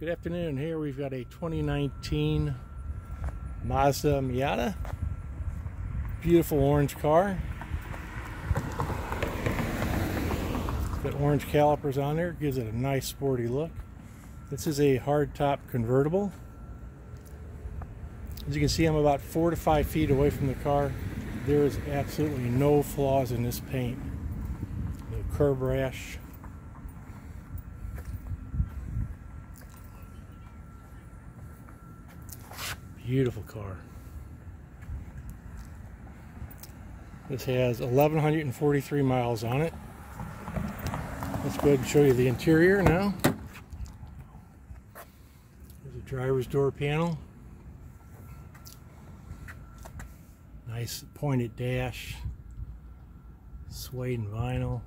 Good afternoon. Here we've got a 2019 Mazda Miata. Beautiful orange car. It's got orange calipers on there. Gives it a nice sporty look. This is a hardtop convertible. As you can see, I'm about four to five feet away from the car. There is absolutely no flaws in this paint. No curb rash. Beautiful car. This has 1,143 miles on it. Let's go ahead and show you the interior now. There's a driver's door panel. Nice pointed dash. Suede and vinyl.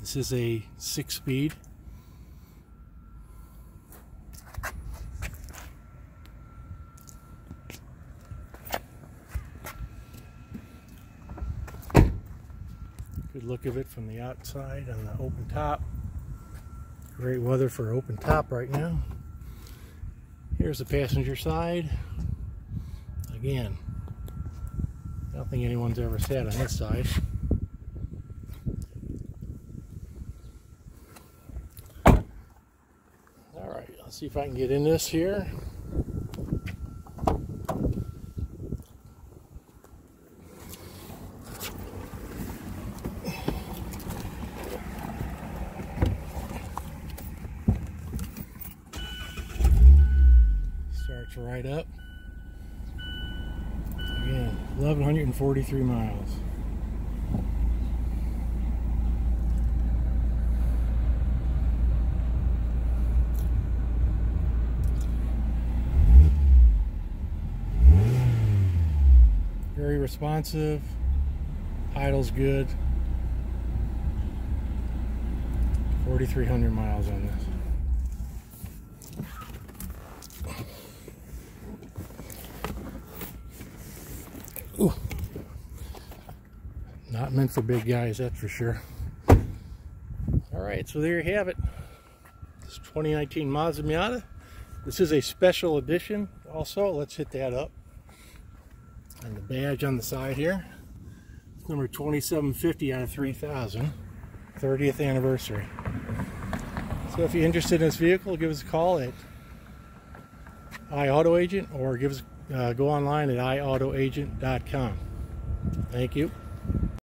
This is a six Good look of it from the outside on the open top. Great weather for open top right now. Here's the passenger side. Again, I don't think anyone's ever sat on this side. Alright, let's see if I can get in this here. Right up. Again, 1,143 miles. Very responsive, idle's good. 4,300 miles on this. Ooh. Not meant for big guys, that's for sure. All right, so there you have it. This 2019 Mazda Miata. This is a special edition also. Let's hit that up. And the badge on the side here. It's number 2750 out of 3000. 30th anniversary. So if you're interested in this vehicle, give us a call at iAuto Agent or give us uh, go online at iautoagent.com. Thank you.